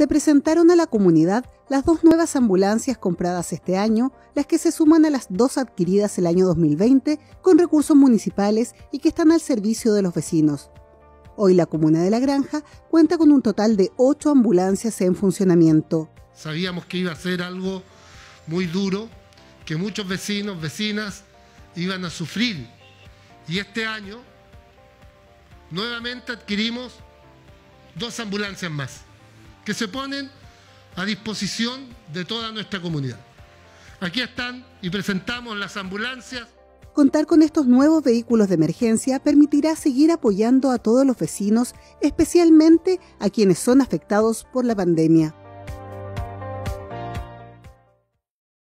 se presentaron a la comunidad las dos nuevas ambulancias compradas este año, las que se suman a las dos adquiridas el año 2020 con recursos municipales y que están al servicio de los vecinos. Hoy la comuna de La Granja cuenta con un total de ocho ambulancias en funcionamiento. Sabíamos que iba a ser algo muy duro, que muchos vecinos, vecinas iban a sufrir. Y este año nuevamente adquirimos dos ambulancias más que se ponen a disposición de toda nuestra comunidad. Aquí están y presentamos las ambulancias. Contar con estos nuevos vehículos de emergencia permitirá seguir apoyando a todos los vecinos, especialmente a quienes son afectados por la pandemia.